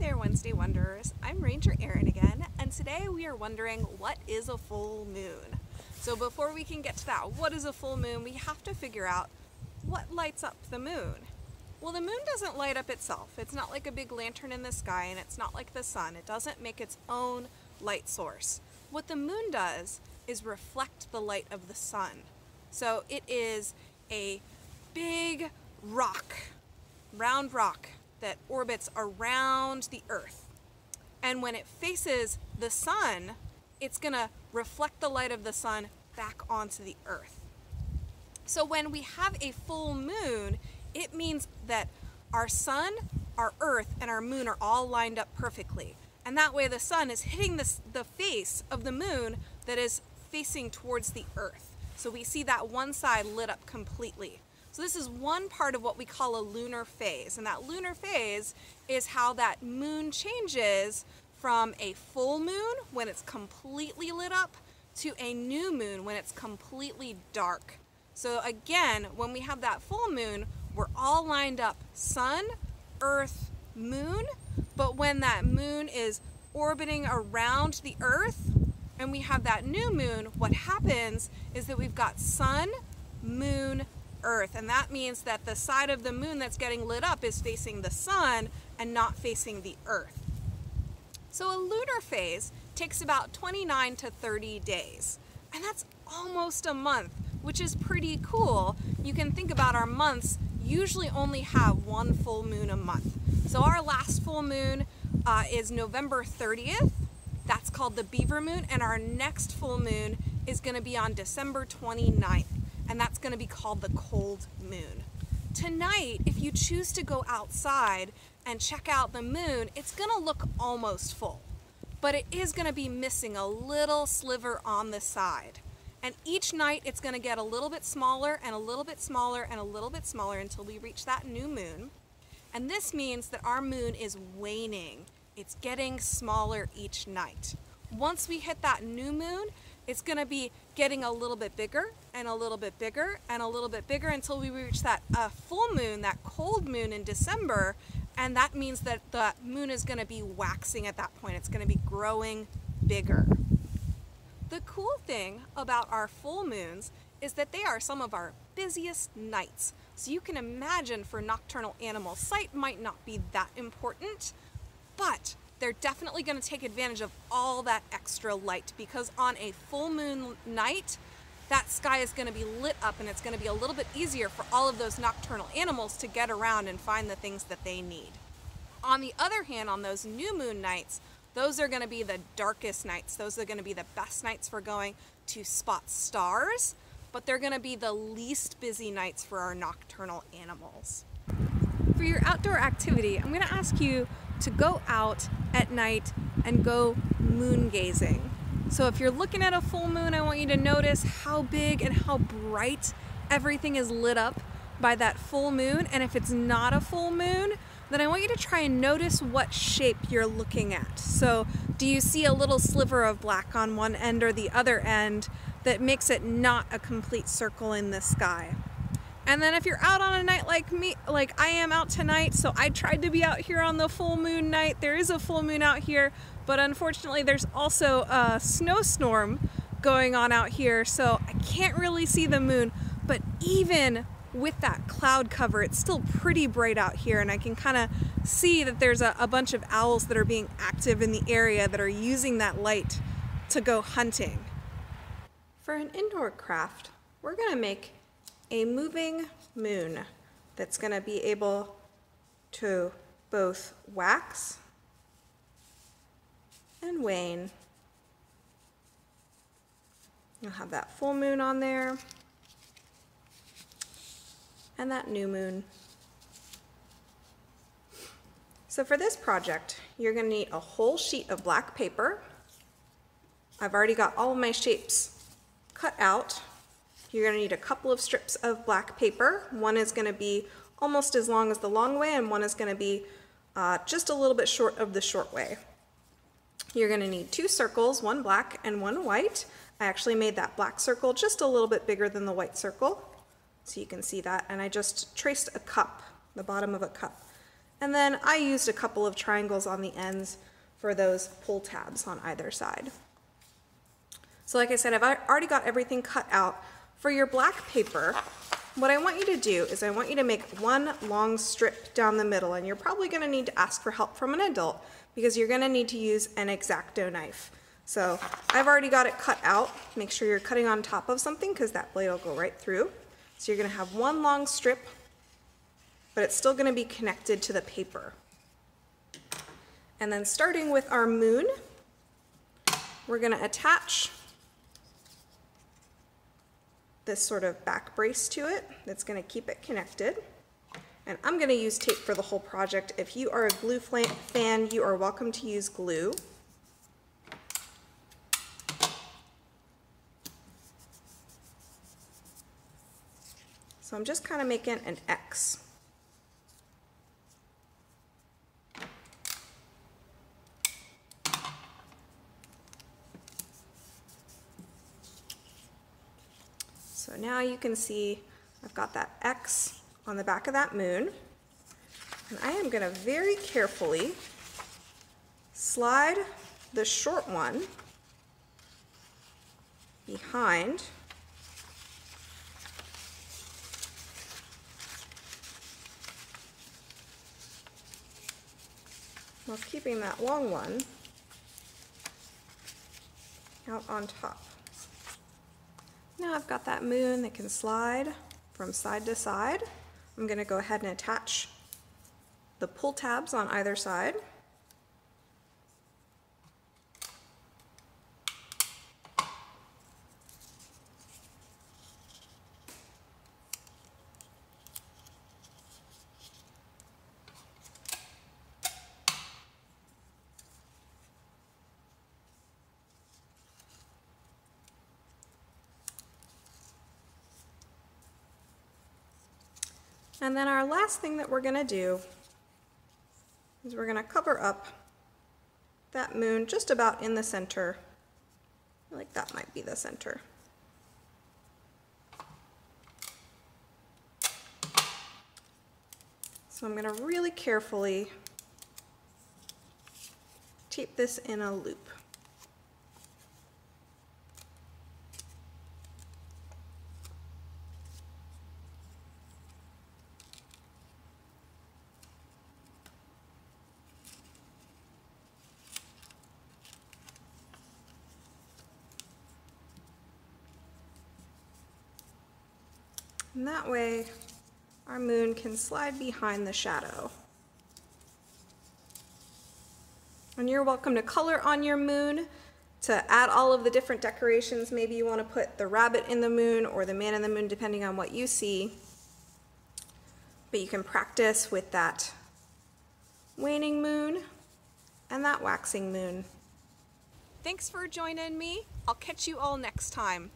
there, Wednesday Wanderers. I'm Ranger Erin again, and today we are wondering what is a full moon? So before we can get to that, what is a full moon, we have to figure out what lights up the moon. Well, the moon doesn't light up itself. It's not like a big lantern in the sky, and it's not like the sun. It doesn't make its own light source. What the moon does is reflect the light of the sun. So it is a big rock, round rock that orbits around the Earth. And when it faces the sun, it's going to reflect the light of the sun back onto the Earth. So when we have a full moon, it means that our sun, our Earth, and our moon are all lined up perfectly. And that way the sun is hitting the, the face of the moon that is facing towards the Earth. So we see that one side lit up completely. So this is one part of what we call a lunar phase. And that lunar phase is how that moon changes from a full moon when it's completely lit up to a new moon when it's completely dark. So again, when we have that full moon, we're all lined up, sun, earth, moon. But when that moon is orbiting around the earth and we have that new moon, what happens is that we've got sun, moon, Earth. And that means that the side of the moon that's getting lit up is facing the sun and not facing the Earth. So a lunar phase takes about 29 to 30 days. And that's almost a month, which is pretty cool. You can think about our months usually only have one full moon a month. So our last full moon uh, is November 30th. That's called the beaver moon. And our next full moon is going to be on December 29th and that's going to be called the cold moon. Tonight, if you choose to go outside and check out the moon, it's going to look almost full, but it is going to be missing a little sliver on the side. And each night it's going to get a little bit smaller and a little bit smaller and a little bit smaller until we reach that new moon. And this means that our moon is waning. It's getting smaller each night. Once we hit that new moon, it's going to be getting a little bit bigger and a little bit bigger and a little bit bigger until we reach that uh, full moon, that cold moon in December. And that means that the moon is going to be waxing at that point. It's going to be growing bigger. The cool thing about our full moons is that they are some of our busiest nights. So you can imagine for nocturnal animals, sight might not be that important, but they're definitely going to take advantage of all that extra light because on a full moon night, that sky is going to be lit up and it's going to be a little bit easier for all of those nocturnal animals to get around and find the things that they need. On the other hand, on those new moon nights, those are going to be the darkest nights. Those are going to be the best nights for going to spot stars, but they're going to be the least busy nights for our nocturnal animals. For your outdoor activity, I'm going to ask you to go out at night and go moon gazing. So if you're looking at a full moon, I want you to notice how big and how bright everything is lit up by that full moon. And if it's not a full moon, then I want you to try and notice what shape you're looking at. So do you see a little sliver of black on one end or the other end that makes it not a complete circle in the sky? And then if you're out on a night like me, like I am out tonight, so I tried to be out here on the full moon night. There is a full moon out here, but unfortunately there's also a snowstorm going on out here, so I can't really see the moon. But even with that cloud cover, it's still pretty bright out here, and I can kind of see that there's a, a bunch of owls that are being active in the area that are using that light to go hunting. For an indoor craft, we're gonna make a moving moon that's going to be able to both wax and wane. You'll have that full moon on there and that new moon. So for this project, you're going to need a whole sheet of black paper. I've already got all of my shapes cut out you're to need a couple of strips of black paper. One is going to be almost as long as the long way and one is going to be uh, just a little bit short of the short way. You're going to need two circles, one black and one white. I actually made that black circle just a little bit bigger than the white circle, so you can see that. And I just traced a cup, the bottom of a cup. And then I used a couple of triangles on the ends for those pull tabs on either side. So like I said, I've already got everything cut out. For your black paper, what I want you to do is I want you to make one long strip down the middle, and you're probably gonna need to ask for help from an adult because you're gonna need to use an X-Acto knife. So I've already got it cut out. Make sure you're cutting on top of something because that blade will go right through. So you're gonna have one long strip, but it's still gonna be connected to the paper. And then starting with our moon, we're gonna attach this sort of back brace to it that's gonna keep it connected. And I'm gonna use tape for the whole project. If you are a glue fan, you are welcome to use glue. So I'm just kind of making an X. So now you can see I've got that X on the back of that moon. And I am going to very carefully slide the short one behind while keeping that long one out on top. Now I've got that moon that can slide from side to side. I'm going to go ahead and attach the pull tabs on either side. And then our last thing that we're going to do is we're going to cover up that moon just about in the center. Like that might be the center. So I'm going to really carefully tape this in a loop. And that way our moon can slide behind the shadow. And you're welcome to color on your moon to add all of the different decorations. Maybe you want to put the rabbit in the moon or the man in the moon, depending on what you see. But you can practice with that waning moon and that waxing moon. Thanks for joining me. I'll catch you all next time.